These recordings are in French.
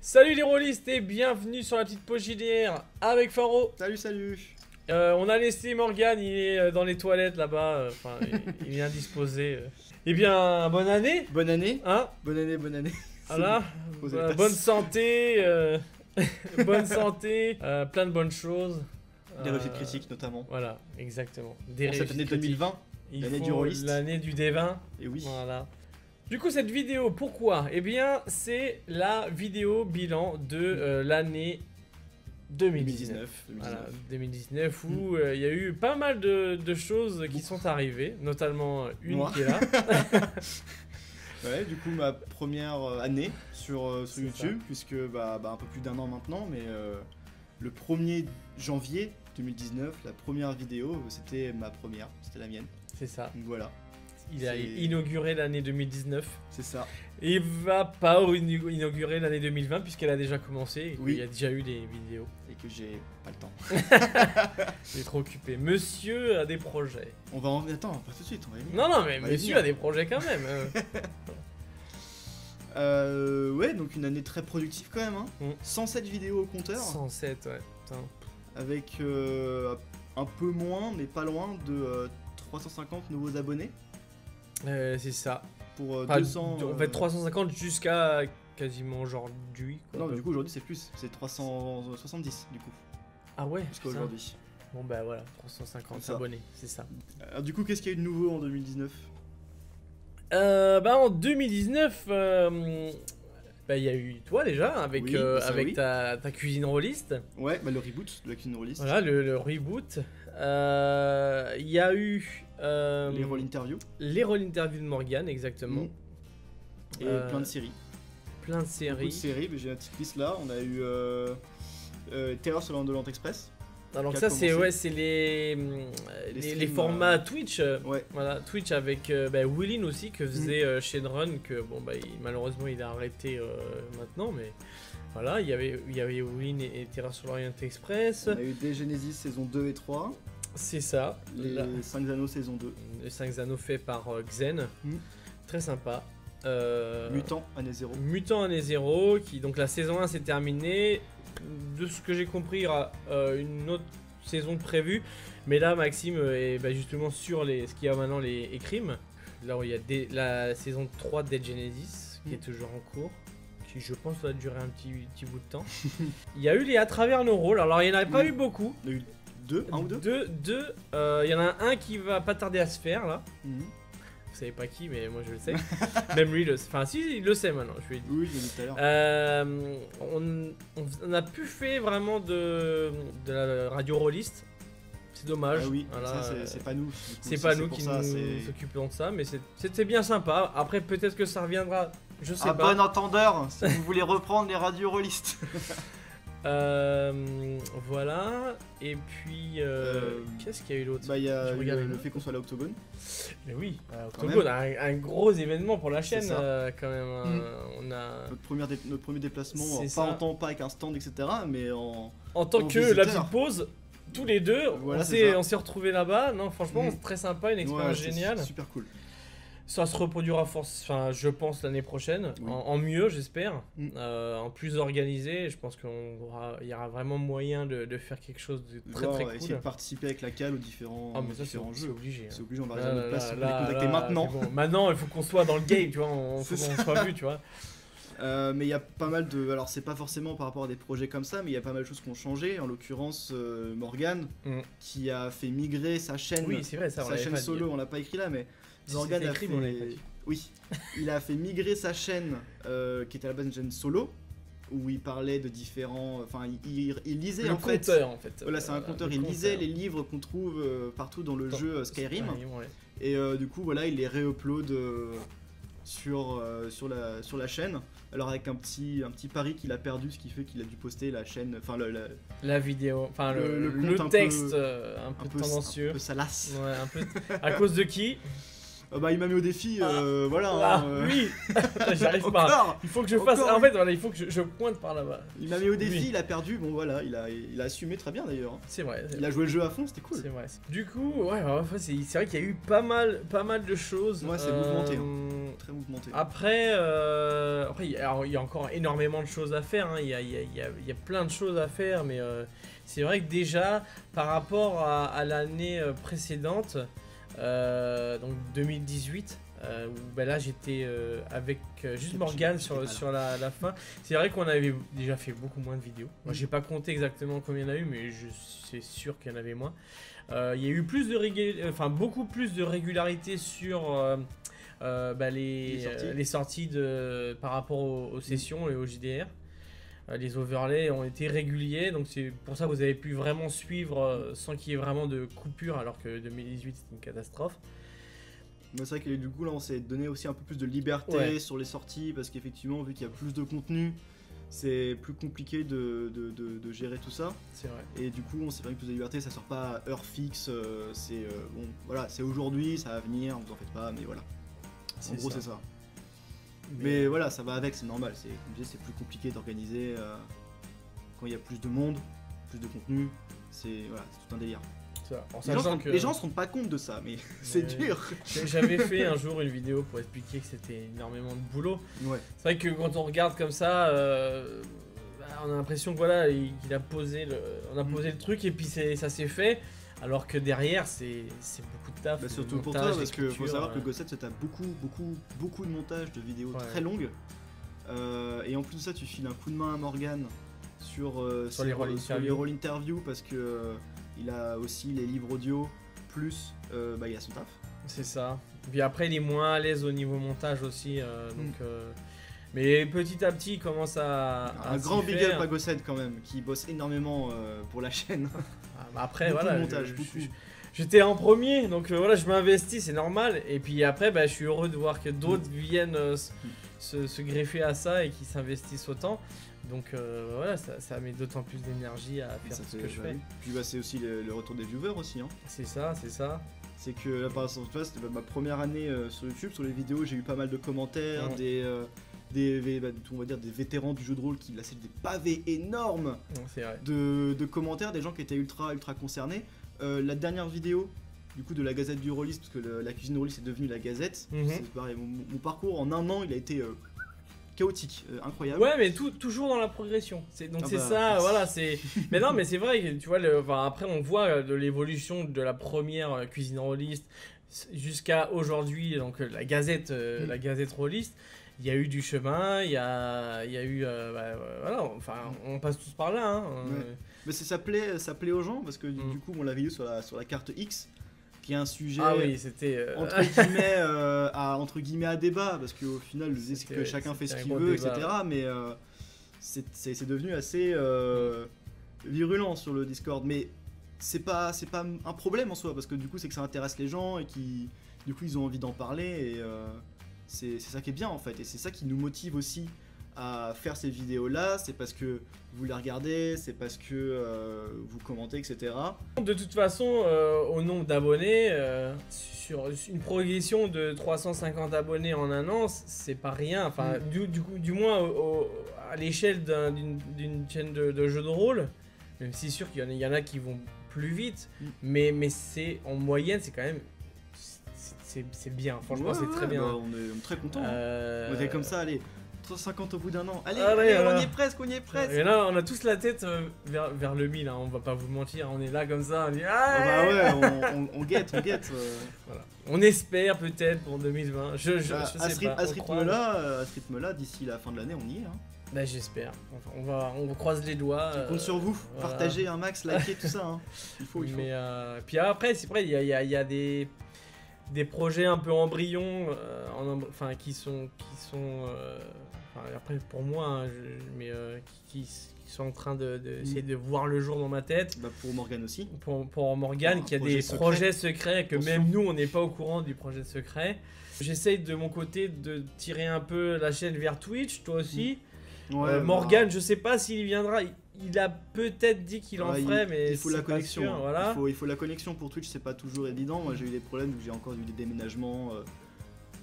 Salut les rôlistes et bienvenue sur la petite JDR avec Faro. Salut, salut. Euh, on a laissé Morgan, il est euh, dans les toilettes là-bas, euh, enfin il, il est indisposé. Eh bien, bonne année, Bonne année. hein Bonne année, bonne année. Voilà, Euh, la bonne santé, euh, bonne santé, euh, plein de bonnes choses. Des Euh, réussites critiques notamment. Voilà, exactement. Des Pour cette réussites année critiques. 2020. Il l'année du rôliste. L'année du D20. Et oui. Voilà. Du coup, cette vidéo, pourquoi? Eh bien, c'est la vidéo bilan de euh, l'année 2019. 2019. 2019. Voilà, 2019, où euh, il y a eu pas mal de, de choses qui sont arrivées, notamment euh, une Moi. qui est là. Ouais, du coup, ma première année sur, YouTube, puisque bah, bah, un peu plus d'un an maintenant, mais euh, le 1er janvier 2019, la première vidéo, c'était ma première, c'était la mienne. C'est ça. Donc voilà, Il a inauguré l'année 2019. c'est ça. Et il va pas inaugurer l'année 2020 puisqu'elle a déjà commencé. et Oui. Il y a déjà eu des vidéos. Et que j'ai pas le temps. Est trop occupé. Monsieur a des projets. On va en. Attends, pas tout de suite, on va y. Non, non, mais On monsieur a des projets quand même. euh. Euh, ouais, donc une année très productive quand même. Hein. Mm. 107 vidéos au compteur. 107, ouais. Putain. avec euh, un peu moins, mais pas loin, de euh, 350 nouveaux abonnés Euh, c'est ça. pour euh, Enfin, 200. En euh, fait, 350 jusqu'à quasiment aujourd'hui. quoi. Non, du coup, aujourd'hui c'est plus, c'est 370 du coup, Ah ouais jusqu'à putain. aujourd'hui. Bon bah voilà, 350 C'est ça. abonnés, c'est ça. Alors, du coup, qu'est-ce qu'il y a eu de nouveau en 2019 Euh, bah en 2019, euh, bah il y a eu toi déjà avec Oui, euh, ça, avec oui. ta, ta cuisine rôliste. Ouais, bah, le reboot de la cuisine rolliste, Voilà le, le reboot. Euh, Il y a eu euh, les rôles interview les rôles interview de Morgan exactement. et Euh, plein de séries. Plein de Beaucoup de séries. séries, mais j'ai la petite liste là. On a eu euh, euh, Terreur sur l'Indolent Express. Alors qui a ça c'est ouais c'est les les, Les les streams, formats Twitch. Ouais, Voilà, Twitch avec bah, Willin aussi Mm. que faisait euh, Shenron, que bon bah il- malheureusement il a arrêté maintenant, mais voilà, il y avait, il y avait Willin et, et sur l'Orient Express, on a eu des Genesis saison 2 et 3, c'est ça, les La- 5 anneaux saison 2, les 5 anneaux faits par euh, Xen, Mm. très sympa. Euh, Mutant année 0. Mutant année 0, qui donc la saison 1 s'est terminée, de ce que j'ai compris, il y aura euh, une autre saison prévue, mais là Maxime euh, est bah, justement sur les, ce qu'il y a maintenant les crimes. Là où il y a des- la saison 3 de Dead Genesis qui est toujours en cours, qui je pense va durer un petit, petit bout de temps. il y a eu les à travers nos rôles, alors il n'y en a pas Oui. eu beaucoup. On a eu 2, 1 ou 2 Deux, deux, euh, il y en a un qui va pas tarder à se faire là. Mhm. Vous savez pas qui, mais moi je le sais. Même lui, le... enfin si, il le sait maintenant, je lui ai dit. Oui, tout à l'heure. Euh, on, on n'a plus fait vraiment de, de la radio rôliste. C'est dommage. Ah oui, Voilà, c'est- euh, c'est pas nous. c'est pas nous qui ça, nous occupons de ça, mais c'était bien sympa. Après, peut-être que ça reviendra. Je sais À pas. bon entendeur, si vous voulez reprendre les radios rôlistes. Euh, voilà. Et puis, euh, Euh, qu'est-ce qu'il y a eu d'autre Bah, il y a eu le, fait qu'on soit à l'Octogone. Mais oui, Octogone, un, un gros événement pour la chaîne quand même. hein. Mhm. On a, Notre premier, notre premier déplacement, pas ça. en temps, pas avec un stand, etc. Mais en. en tant en que visiteur. la petite pause, tous les deux, Voilà, on s'est retrouvés là-bas. Non, franchement, c'est très sympa, une expérience Ouais, géniale. Super cool. Ça se reproduira, force, enfin, je pense, l'année prochaine, Oui. en, en mieux, j'espère, Mm. euh, en plus organisé. Je pense qu'il y aura vraiment moyen de, de faire quelque chose de très très essayer cool. de participer avec la cale aux différents, Ah, mais ça, c'est différents c'est jeux. obligé. hein. C'est obligé, on va réserver notre place, là, voulez contacter là, maintenant. c'est bon. Maintenant, il faut qu'on soit dans le game, tu vois, on, faut C'est qu'on soit vu, tu vois. Euh, mais il y a pas mal de. Alors, c'est pas forcément par rapport à des projets comme ça, mais il y a pas mal de choses qui ont changé. En l'occurrence, euh, Morgan, Mm. qui a fait migrer sa chaîne. Oui, c'est vrai, ça, on sa chaîne pas dit. solo, on l'a pas écrit là, mais C'était a fait. dit. Oui, il a fait migrer sa chaîne, euh, qui était à la base une chaîne solo, où il parlait de différents. Enfin, il, lisait Le en fait. compteur, en fait. Voilà, c'est un compteur. le Il lisait compteur. les livres qu'on trouve euh, partout dans le Dans- jeu euh, Skyrim. ouais. Et euh, du coup, voilà, il les réupload euh, sur, euh, sur, la, sur la chaîne. Alors, avec un petit, un petit pari qu'il a perdu, ce qui fait qu'il a dû poster la chaîne. Enfin, le, le- La vidéo, enfin le, Le- le texte euh, un peu un peu, tendancieux. un peu salace. Ouais, un peu. À cause de qui? Ah bah, il m'a mis au défi, Ah. euh, voilà. Ah, hein, euh, oui J'arrive pas. Il faut que je fasse. Encore, en fait, voilà, il faut que je, je pointe par là-bas. Il m'a mis au défi, Oui. il a perdu, bon voilà, il a, il a assumé très bien d'ailleurs. hein. C'est vrai. Il a joué le jeu à fond, c'était cool. C'est vrai. Du coup, ouais, c'est vrai qu'il y a eu pas mal, pas mal de choses. Ouais, c'est mouvementé, hein. Euh, Très mouvementé. Après, euh, après il y, a, alors, il y a encore énormément de choses à faire. hein. Il, y a, il y a- il y a- plein de choses à faire, mais euh, c'est vrai que déjà, par rapport à, à l'année précédente, donc 2018, euh, où ben là j'étais euh, avec euh, juste Morgane sur, sur la, la fin. C'est vrai qu'on avait déjà fait beaucoup moins de vidéos. Moi, Mm. j'ai pas compté exactement combien il y en a eu, mais je suis sûr qu'il y en avait moins. Euh, il y a eu plus de régul- enfin beaucoup plus de régularité sur euh, euh, bah, les, Les sorties. euh, les sorties de, par rapport aux, aux sessions et aux JDR. Euh, les overlays ont été réguliers, donc c'est pour ça que vous avez pu vraiment suivre euh, sans qu'il y ait vraiment de coupure, alors que 2018 c'était une catastrophe. C'est vrai que du coup là on s'est donné aussi un peu plus de liberté Ouais. sur les sorties parce qu'effectivement vu qu'il y a plus de contenu c'est plus compliqué de, de- de- de gérer tout ça C'est vrai. et du coup on s'est donné plus de liberté ça sort pas à heure fixe euh, c'est euh, bon voilà c'est aujourd'hui ça va venir vous en faites pas mais voilà en gros c'est ça mais voilà ça va avec c'est normal c'est comme je disais, c'est plus compliqué d'organiser euh, quand il y a plus de monde plus de contenu c'est voilà c'est tout un délire ça. En les gens, que- les gens se rendent pas compte de ça mais c'est dur J'avais fait un jour une vidéo pour expliquer que c'était énormément de boulot. ouais C'est vrai que quand on regarde comme ça, euh, bah, on a l'impression que voilà, il il a posé le, on a posé le truc et puis ça s'est fait. Alors que derrière, c'est c'est beaucoup de taf. Bah, surtout pour toi, parce que faut savoir que euh, Gosset, t'as beaucoup, beaucoup, beaucoup de montage de vidéos Ouais. très longues. Euh, et en plus de ça, tu files un coup de main à Morgan sur, euh, Sur les rôles sur les rôles interview parce que euh, il a aussi les livres audio plus bah, il a son taf. C'est ça. Puis après, il est moins à l'aise au niveau montage aussi. Mm. donc, mais petit à petit, il commence à. un grand big faire. up à Gosset quand même, qui bosse énormément pour la chaîne. Ah, bah après, Beaucoup voilà. montage, J'étais en premier, donc euh, voilà, je m'investis, c'est normal. Et puis après, bah, je suis heureux de voir que d'autres viennent euh, Mm. se, se greffer à ça et qui s'investissent autant. Donc euh, voilà, ça, ça met d'autant plus d'énergie à faire Ça ce fait- que je bah fais. oui. Puis bah, c'est aussi le, le retour des viewers aussi. Hein. C'est ça, c'est ça. C'est que là, par exemple, c'était ma première année sur YouTube, sur les vidéos, j'ai eu pas mal de commentaires, Ouais. des, des, bah, on va dire des vétérans du jeu de rôle qui lâchaient des pavés énormes vrai. de, de commentaires, des gens qui étaient ultra ultra concernés. Euh, la dernière vidéo du coup de la Gazette du rôliste, parce que le- la cuisine rôliste est devenue la Gazette. Mhm. Pareil, mon, mon parcours en un an, il a été euh, chaotique, euh, incroyable. Ouais, mais tout, toujours dans la progression. C'est donc Ah c'est bah, ça, merci. voilà, c'est. mais non, mais c'est vrai, tu vois. Le, enfin, après, on voit de l'évolution de la première cuisine rôliste jusqu'à aujourd'hui, donc la Gazette, euh, Mm. la Gazette rôliste. Il y a eu du chemin, il y a, il y a eu, euh, bah, euh, voilà, enfin, on passe tous par là. Hein, euh. Mais ça plaît, ça plaît aux gens parce que du, Mm. du coup, on l'a vu sur la, sur la carte X, qui est un sujet Ah oui, c'était. euh, entre guillemets à entre guillemets à débat parce qu'au final c'est que chacun fait ce qu'il veut débat, etc mais c'est devenu assez virulent sur le Discord mais c'est pas c'est pas un problème en soi parce que du coup c'est que ça intéresse les gens et qui du coup ils ont envie d'en parler et c'est ça qui est bien en fait et c'est ça qui nous motive aussi à faire ces vidéos là c'est parce que vous les regardez c'est parce que euh, vous commentez etc De toute façon, euh, au nombre d'abonnés, euh, sur une progression de 350 abonnés en un an, c'est pas rien. Enfin, Mm. du, du coup, du moins au- au- à l'échelle d'un- d'une d'une chaîne de, de jeux de rôle, même si c'est sûr qu'il y, en a- il y en a qui vont plus vite, Mm. mais, mais c'est en moyenne, c'est quand même. C'est- bien, franchement, Ouais, c'est très bien. bah, on, est, on est très content Euh, On était comme ça, allez, 350 au bout d'un an. Allez, Allez, allez, on y est presque, on y est presque. Et là, on a tous la tête euh, vers, vers le 1000, hein, on va pas vous mentir, on est là comme ça, on dit Ah ah, bah ouais, on, on, on guette, on guette. euh. Voilà. On espère peut-être pour 2020. Je, je, Bah, je à sais ce, rythme- pas. à ce rythme-là, ce rythme-là, d'ici la fin de l'année, on y est. Hein. Bah, j'espère. Enfin, on va, on croise les doigts. On compte euh, sur vous, voilà. partagez un max, likez tout ça. Hein. Il faut, il faut. Mais puis après, c'est vrai, il y a, il y a- il y a des des projets un peu embryons, euh, enfin qui sont qui sont. euh, enfin, après pour moi, hein, je- mais euh, qui, sont en train de, de- Mm. essayer de voir le jour dans ma tête. Bah, pour Morgan aussi. Pour, pour Morgane, Un qui a projet des secret. projets secrets que Attention. même nous, on n'est pas au courant du projet secret. J'essaye de mon côté de tirer un peu la chaîne vers Twitch, toi aussi. Ouais, Euh, bah, Morgan, je sais pas s'il viendra. Il, a peut-être dit qu'il en Ouais, il- ferait, mais il faut c'est la connexion. sûr, voilà. il, faut, il faut la connexion pour Twitch, c'est pas toujours évident. Moi j'ai eu des problèmes, j'ai encore eu des déménagements, euh,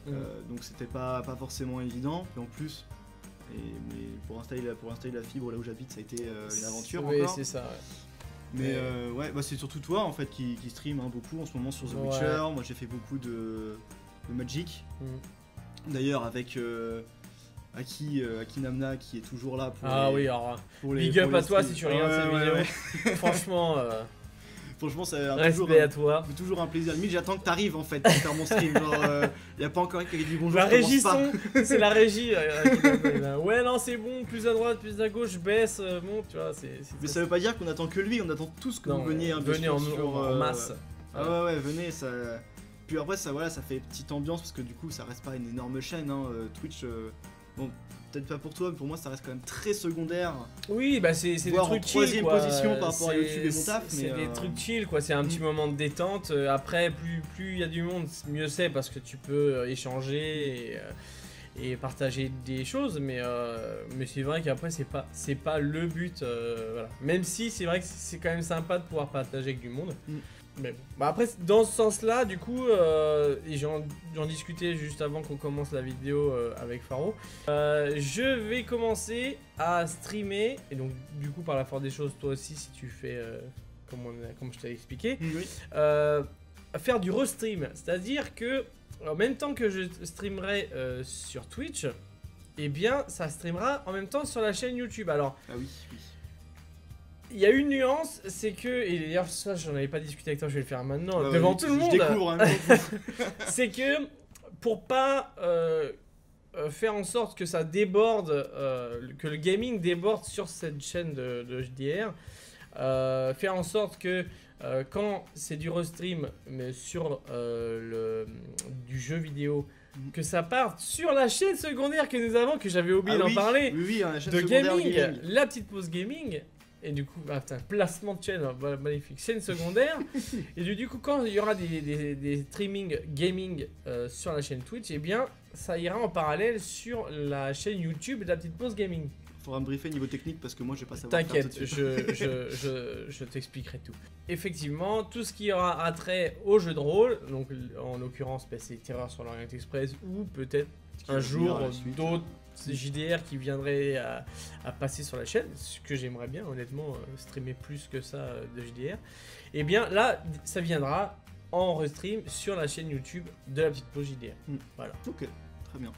Mm. euh, donc c'était pas, pas forcément évident. Et en plus, et, mais pour, installer la, pour installer la fibre là où j'habite, ça a été euh, une aventure Oui, c'est ça. ouais. Mais euh, ouais, bah, c'est surtout toi en fait qui, qui stream hein, beaucoup en ce moment sur The Ouais. Witcher. Moi j'ai fait beaucoup de, de Magic. Mm. D'ailleurs avec euh, Aki, euh, Aki Namna qui est toujours là pour Ah les, oui, alors, pour les- big up les à toi streams. si tu regardes cette vidéo. Franchement, euh, Franchement, c'est un- toujours, respect un, à toi. c'est toujours un plaisir. Limite, j'attends que t'arrives en fait pour faire mon stream. Genre, euh, y a pas encore quelqu'un qui dit bonjour. La je commence régie pas. son, c'est la régie. euh, qui t'appelle, là. ouais, non, c'est bon, plus à droite, plus à gauche, baisse, euh, monte, tu vois. c'est c'est Mais ça veut pas dire qu'on attend que lui, on attend tous que Non, vous veniez. bien venez en, euh, masse. Ah ouais, ouais, venez. Ça... Puis après, ça, voilà, ça fait petite ambiance parce que du coup, ça reste pas une énorme chaîne. Hein, euh, Twitch, euh, bon, peut-être pas pour toi, mais pour moi, ça reste quand même très secondaire. Oui, bah c'est des trucs chill, quoi. position par rapport à C'est- YouTube et mon taf, C'est des euh, trucs chill, quoi. C'est un petit Mm. moment de détente. Euh, Après, plus plus il y a du monde, mieux c'est parce que tu peux euh, échanger et, et partager des choses. Mais euh, mais c'est vrai qu'après c'est pas pas le but. euh, voilà. Même si c'est vrai que c'est quand même sympa de pouvoir partager avec du monde. Mm. Mais bon. Bah après, dans ce sens-là, du coup, euh, et j'en discutais juste avant qu'on commence la vidéo euh, avec Faro, euh, je vais commencer à streamer, et donc du coup, par la force des choses, toi aussi, si tu fais euh, comme, on a- comme je t'avais expliqué, Oui. faire du restream. C'est-à-dire que, en même temps que je streamerai sur Twitch, eh bien, ça streamera en même temps sur la chaîne YouTube. Alors, Ah oui, oui. Il y a une nuance, c'est que, et d'ailleurs, ça, j'en avais pas discuté avec toi, je vais le faire maintenant, Ouais, devant ouais, tout le monde. découvre, hein, c'est que pour pas euh, euh, faire en sorte que ça déborde, euh, que le gaming déborde sur cette chaîne de, de JDR, euh, faire en sorte que quand c'est du restream mais sur le, du jeu vidéo, Mhm. que ça parte sur la chaîne secondaire que nous avons, que j'avais oublié Ah d'en oui, parler, Oui, oui, hein, de gaming, gaming. la petite pause gaming. Et du coup, ah, putain, placement de chaîne, voilà, magnifique, chaîne secondaire. et du, du coup, quand il y aura des, des, des streaming gaming euh, sur la chaîne Twitch, eh bien, ça ira en parallèle sur la chaîne YouTube de la petite pause gaming. Faudra me briefer niveau technique parce que moi, je vais pas savoir. T'inquiète, je, je, je, je t'expliquerai tout. Effectivement, tout ce qui aura attrait au jeu de rôle, donc en l'occurrence, bah, c'est Terreur sur l'Orient Express ou peut-être un jour d'autres JDR qui viendraient à, à passer sur la chaîne, ce que j'aimerais bien honnêtement euh, streamer plus que ça euh, de JDR. Et bien là, ça viendra en restream sur la chaîne YouTube de la petite pause JDR. Mm. Voilà. Ok, très bien.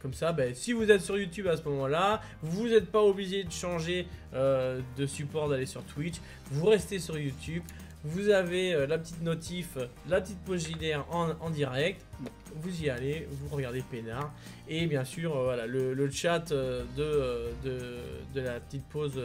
Comme ça, ben, si vous êtes sur YouTube à ce moment-là, vous n'êtes pas obligé de changer euh, de support, d'aller sur Twitch. Vous restez sur YouTube. Vous avez euh, la petite notif, euh, la petite pause JDR en, en direct. Vous y allez, vous regardez Pénard. Et bien sûr, euh, voilà, le, le chat de, de, de la petite pause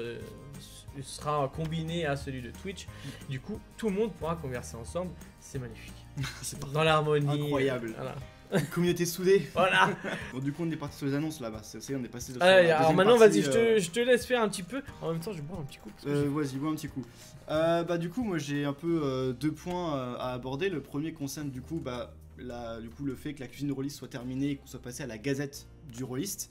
sera combiné à celui de Twitch. Du coup, tout le monde pourra converser ensemble. C'est magnifique. C'est. Dans l'harmonie. Incroyable. Voilà. Une communauté soudée. voilà. Bon, du coup, on est parti sur les annonces là-bas. C'est ça, on est passé sur Allez, la alors maintenant, vas-y, je, euh, te, je te laisse faire un petit peu. En même temps, je boire un petit coup. Euh, Vas-y, vois un petit coup. Euh, bah du coup, moi j'ai un peu euh, deux points à aborder. Le premier concerne du coup, bah, la- du coup le fait que la cuisine de rôliste soit terminée et qu'on soit passé à la gazette du rôliste.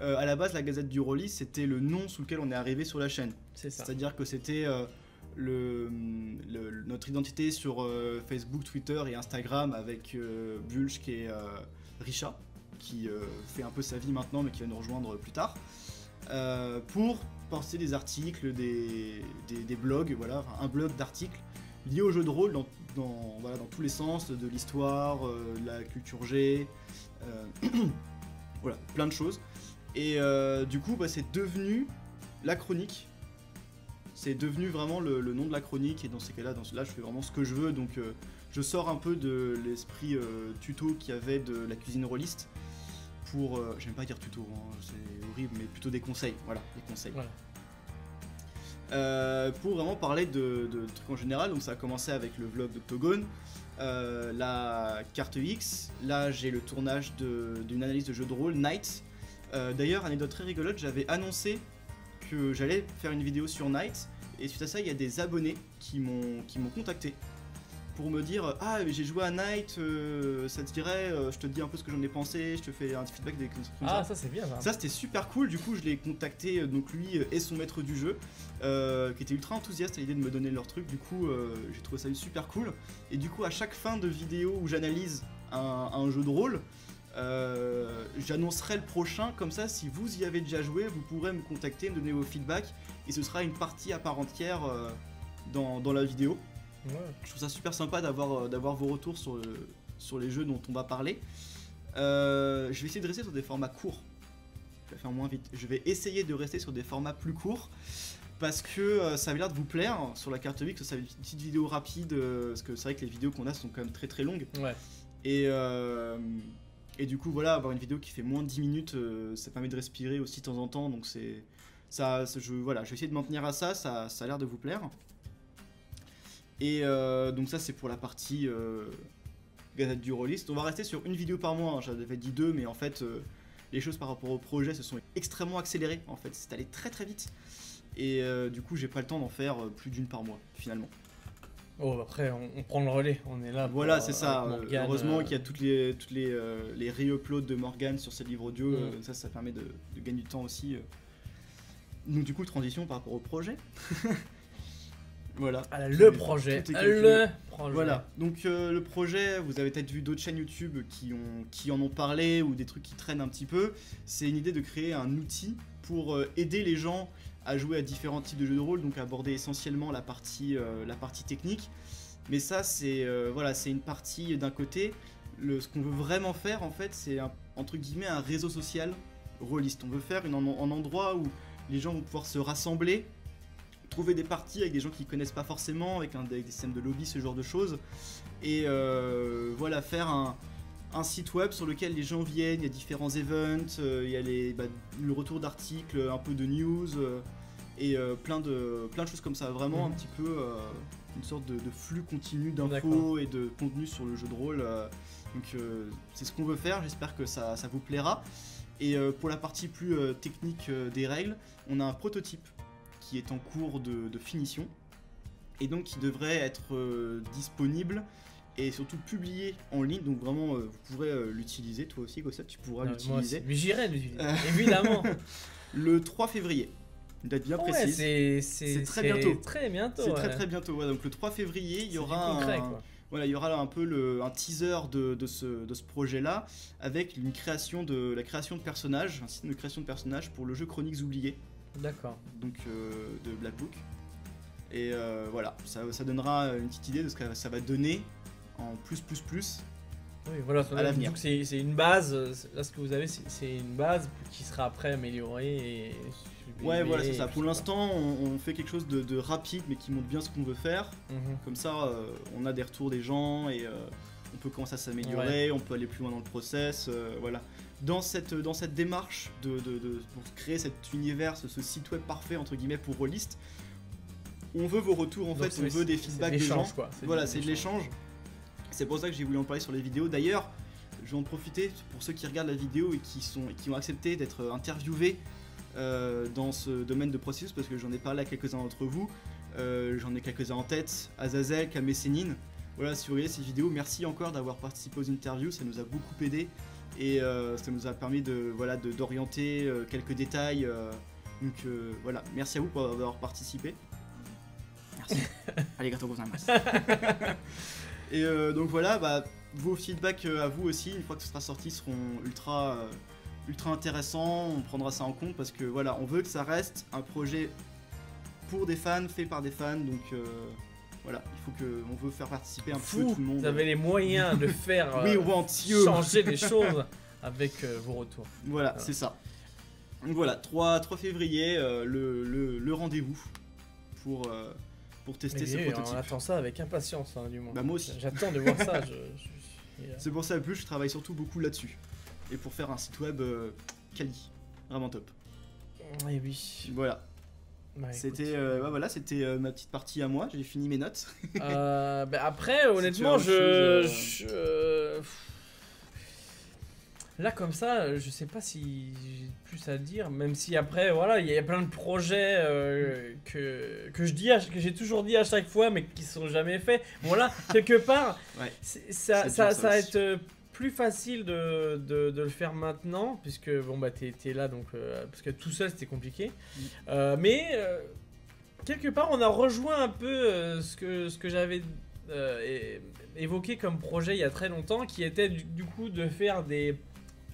À la base, la gazette du rôliste, c'était le nom sous lequel on est arrivé sur la chaîne. c'est ça. C'est-à-dire que c'était notre identité sur euh, Facebook, Twitter et Instagram avec euh, Bulch qui est euh, Richa, qui euh, fait un peu sa vie maintenant mais qui va nous rejoindre plus tard, euh, pour poster des articles, des, blogs, voilà, un blog d'articles liés au jeu de rôle dans, dans- voilà, dans tous les sens, de l'histoire, de la culture G, voilà, plein de choses. Et du coup, bah, c'est devenu la chronique c'est devenu vraiment le, le nom de la chronique et dans ces cas-là, dans ce- là, je fais vraiment ce que je veux. Donc, euh, je sors un peu de l'esprit euh, tuto qu'il y avait de la cuisine rôliste pour, euh, j'aime pas dire tuto, hein, c'est horrible, mais plutôt des conseils. Voilà, des conseils. Voilà. Pour vraiment parler de, de trucs en général. Donc, ça a commencé avec le vlog d'Octogone, la carte X. Là, j'ai le tournage d'une analyse de jeu de rôle, Night. D'ailleurs, anecdote très rigolote, j'avais annoncé que j'allais faire une vidéo sur Night et suite à ça il y a des abonnés qui m'ont contacté pour me dire ah j'ai joué à Night, euh, ça te dirait, euh, je te dis un peu ce que j'en ai pensé, je te fais un petit feedback des Ah, ça. ça c'est bien ça. Ça c'était super cool, du coup je l'ai contacté, euh, donc lui et son maître du jeu, euh, qui était ultra enthousiaste à l'idée de me donner leur truc, du coup j'ai trouvé ça super cool. Et du coup à chaque fin de vidéo où j'analyse un, un jeu de rôle, euh, j'annoncerai le prochain, comme ça si vous y avez déjà joué, vous pourrez me contacter, me donner vos feedbacks, et ce sera une partie à part entière euh, dans, dans la vidéo. Ouais. Je trouve ça super sympa d'avoir euh, d'avoir vos retours sur, le, sur les jeux dont on va parler. Euh, je vais essayer de rester sur des formats courts. Je vais faire moins vite. Je vais essayer de rester sur des formats plus courts parce que euh, ça avait l'air de vous plaire sur la carte Mix. Ça une petite vidéo rapide euh, parce que c'est vrai que les vidéos qu'on a sont quand même très très longues. Ouais. Et, euh, et du coup, voilà, avoir une vidéo qui fait moins de 10 minutes, euh, ça permet de respirer aussi de temps en temps. Donc c'est ça, je, voilà, je vais essayer de m'en tenir à ça. Ça, ça a l'air de vous plaire. Et euh, donc ça, c'est pour la partie euh, Gazette du Rollist. On va rester sur une vidéo par mois. hein. J'avais dit deux, mais en fait, les choses par rapport au projet se sont extrêmement accélérées. En fait, c'est allé très très vite. Et du coup, j'ai pas le temps d'en faire plus d'une par mois, finalement. Oh, après, on, on prend le relais, on est là. Voilà, euh, c'est ça. avec Euh, Morgane, Heureusement euh, qu'il y a toutes les, toutes les, euh, les re-uploads de Morgan sur ses livres audio. Mm. euh, ça, ça permet de, de gagner du temps aussi. euh. Donc, du coup, transition par rapport au projet. voilà. Ah, le projet. Le projet. Voilà, donc euh, le projet, vous avez peut-être vu d'autres chaînes YouTube qui, ont, qui en ont parlé ou des trucs qui traînent un petit peu. C'est une idée de créer un outil pour euh, aider les gens à jouer à différents types de jeux de rôle, donc aborder essentiellement la partie, euh, la partie technique. Mais ça, c'est euh, voilà, une partie d'un côté. Ce qu'on veut vraiment faire, en fait, c'est un- entre guillemets un réseau social rôliste. On veut faire un, endroit où les gens vont pouvoir se rassembler, trouver des parties avec des gens qui connaissent pas forcément, avec des systèmes de lobby, ce genre de choses. Et euh, voilà, faire un, un site web sur lequel les gens viennent, il y a différents events, euh, il y a les, bah, le retour d'articles, un peu de news, euh, et euh, plein, de, plein de choses comme ça. Vraiment Mhm. un petit peu une sorte de, de flux continu d'infos et de contenu sur le jeu de rôle. donc c'est ce qu'on veut faire, j'espère que ça, ça vous plaira. Et pour la partie plus technique des règles, on a un prototype qui est en cours de, de finition et donc qui devrait être disponible et surtout publié en ligne. Donc vraiment, euh, vous pourrez euh, l'utiliser. Toi aussi, Gossette, tu pourras moi l'utiliser. Mais j'irai l'utiliser. Euh. Évidemment. Le 3 février. Une date bien Ouais, précise. c'est très c'est bientôt. Très bientôt. C'est très ouais. très bientôt. ouais. Donc le 3 février, il y aura concret, un. Voilà, il y aura un peu le, un teaser de, de ce, de ce projet-là, avec une création de, la création de personnages, un système de création de personnages pour le jeu Chroniques oubliées, D'accord. donc euh, de Black Book. Et voilà, ça, ça donnera une petite idée de ce que ça va donner en plus plus plus. Oui, voilà, À l'avenir. c'est une base. Là, ce que vous avez, c'est- une base qui sera après améliorée. Et Ouais, voilà, c'est ça. Pour l'instant, on, on fait quelque chose de, de rapide, mais qui montre bien ce qu'on veut faire. Mhm. Comme ça, euh, on a des retours des gens et euh, on peut commencer à s'améliorer, on peut aller plus loin dans le process. euh, voilà. Dans cette, dans cette démarche de, de- de- pour créer cet univers, ce, ce site web parfait entre guillemets pour Rollist, on veut vos retours en Donc, fait, on veut des feedbacks de des gens. l'échange, quoi. Voilà, c'est de l'échange. C'est pour ça que j'ai voulu en parler sur les vidéos. D'ailleurs, je vais en profiter pour ceux qui regardent la vidéo et qui, sont, et qui ont accepté d'être interviewés euh, dans ce domaine de processus, parce que j'en ai parlé à quelques-uns d'entre vous. Euh, j'en ai quelques-uns en tête, Azazel, Kamé Sénine. Voilà, si vous regardez ces vidéos, merci encore d'avoir participé aux interviews, ça nous a beaucoup aidé et euh, ça nous a permis de voilà d'orienter quelques détails. donc voilà, merci à vous pour avoir participé. Merci. Allez, gâteau. Et euh, donc voilà, bah, vos feedbacks euh, à vous aussi, une fois que ce sera sorti, seront ultra, euh, ultra intéressants. On prendra ça en compte parce que voilà, on veut que ça reste un projet pour des fans, fait par des fans. Donc euh, voilà, il faut que, on veut faire participer un peu tout le monde. vous avez les moyens de faire Oui, euh, changer les choses avec euh, vos retours. Voilà, Voilà. c'est ça. Donc voilà, 3, 3 février, le, le- le rendez-vous pour, pour tester Mais ce oui, prototype. on attend ça avec impatience, hein, du moins. Bah, moi aussi. J'attends de voir ça. je- euh, C'est pour ça, plus, je travaille surtout beaucoup là-dessus. Et pour faire un site web euh, quali. Vraiment top. Eh oui. Voilà. Bah, écoute. C'était euh, voilà, c'était euh, ma petite partie à moi. J'ai fini mes notes. Euh, bah, après, honnêtement, je. chose, je- euh, Là, comme ça, euh, je sais pas si j'ai plus à dire, même si après, voilà, il y a plein de projets euh, que, que je dis, à- que j'ai toujours dit à chaque fois, mais qui sont jamais faits. Bon, là, quelque part, Ouais. ça, ça, ça ça va être euh, plus facile de, de, de le faire maintenant, puisque bon, bah, t'es là, donc, euh, parce que tout seul, c'était compliqué. Mm. Mais, quelque part, on a rejoint un peu ce que, ce que j'avais évoqué comme projet il y a très longtemps, qui était du, du coup de faire des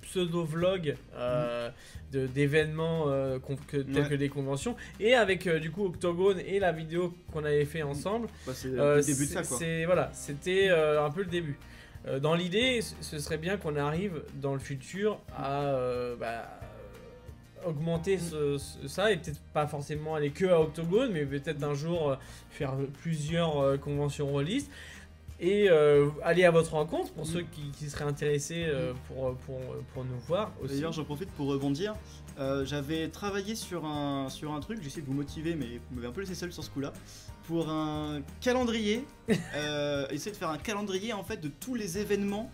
pseudo-vlogs euh, de- d'événements euh, tels Ouais. que des conventions, et avec euh, du coup Octogone et la vidéo qu'on avait fait ensemble. Bah, c'est Euh, le début de ça c'est- quoi. voilà, c'était euh, un peu le début. Euh, dans l'idée, ce- serait bien qu'on arrive dans le futur à euh, bah, augmenter ce- ce- ça et peut-être pas forcément aller que à Octogone, mais peut-être un jour euh, faire plusieurs euh, conventions release et euh, aller à votre rencontre pour ceux qui, qui seraient intéressés euh, pour, pour, pour nous voir aussi. D'ailleurs, j'en profite pour rebondir. Euh, J'avais travaillé sur un, sur un truc, j'essaie de vous motiver, mais vous m'avez un peu laissé seul sur ce coup-là. Pour un calendrier, euh, essayer de faire un calendrier en fait de tous les événements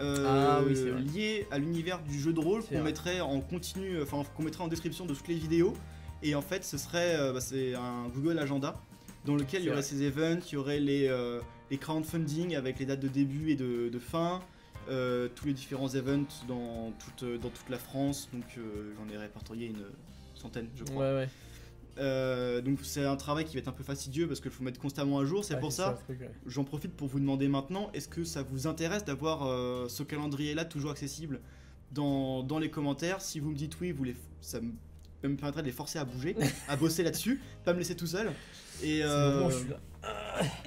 euh, Ah oui, à l'univers du jeu de rôle qu'on mettrait en continu, enfin qu'on mettrait en description de toutes les vidéos. Et en fait, ce serait bah, c'est un Google Agenda dans lequel il y aurait ces events, il y aurait les, euh, les crowdfunding avec les dates de début et de, de fin, euh, tous les différents events dans toute, dans toute la France, donc euh, j'en ai répertorié une centaine, je crois. Ouais, ouais. Euh, donc c'est un travail qui va être un peu fastidieux parce qu'il faut mettre constamment à jour. C'est pour ça, ouais. j'en profite pour vous demander maintenant, est-ce que ça vous intéresse d'avoir euh, ce calendrier-là toujours accessible dans, dans les commentaires? Si vous me dites oui, vous les, ça me, ça me permettrait de les forcer à bouger, à bosser là-dessus, pas me laisser tout seul. Et euh, je suis là.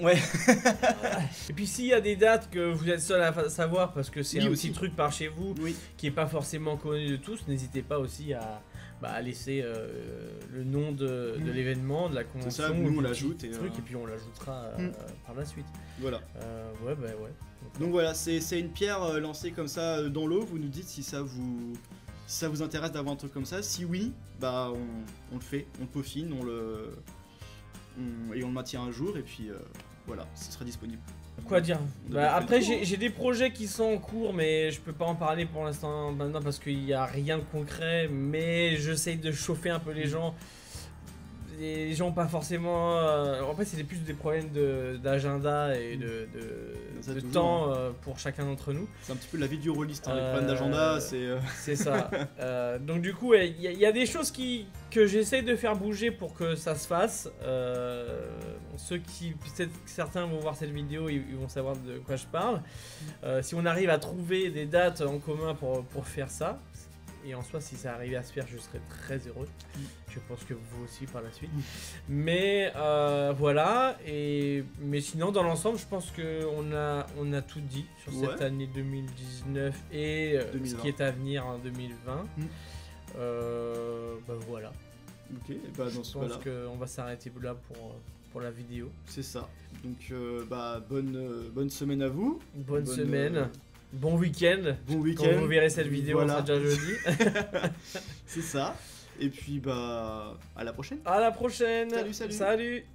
ouais, Et puis s'il y a des dates que vous êtes seul à savoir parce que c'est Oui, un aussi. petit truc par chez vous oui, qui est pas forcément connu de tous, n'hésitez pas aussi à, bah, laisser euh, le nom de, de Mm. l'événement, de la convention, ça, nous, on l'ajoute et, euh, et puis on l'ajoutera euh, Mm. par la suite. voilà. Ouais, bah ouais. Donc voilà, c'est une pierre lancée comme ça dans l'eau. Vous nous dites si ça vous, ça vous intéresse d'avoir un truc comme ça? Si oui, bah on, on le fait, on le peaufine, on le, on- et on le maintient un jour et puis euh, voilà, ce sera disponible. Quoi dire? Bah, Après, j'ai des projets qui sont en cours, mais je peux pas en parler pour l'instant maintenant parce qu'il n'y a rien de concret. Mais j'essaye de chauffer un peu les gens. Et Les gens pas forcément. euh, En fait, c'est plus des problèmes de- d'agenda et de, de- de temps euh, pour chacun d'entre nous. C'est un petit peu la vie du rôliste, hein, les Euh, problèmes d'agenda, c'est. euh, C'est ça. Donc du coup, il y, a- il y a des choses qui, que j'essaie de faire bouger pour que ça se fasse. Ceux qui, peut-être certains vont voir cette vidéo, ils, ils vont savoir de quoi je parle. Euh, si on arrive à trouver des dates en commun pour, pour faire ça, et en soi, si ça arrivait à se faire, je serais très heureux. Je pense que vous aussi par la suite. Mais euh, voilà. Et mais sinon, dans l'ensemble, je pense que on a on a tout dit sur cette année 2019 et euh, ce 2020. qui est à venir en 2020. Mm. Euh, bah voilà. Ok, bah dans Je pense qu'on va s'arrêter là pour euh, pour la vidéo. c'est ça. Donc euh, bah bonne euh, bonne semaine à vous. Bonne, Bonne, semaine. euh, Bon week-end. Bon Quand week-end. vous verrez cette vidéo, Voilà. on sera déjà jeudi. C'est ça. Et puis bah à la prochaine. à la prochaine. Salut, salut. Salut.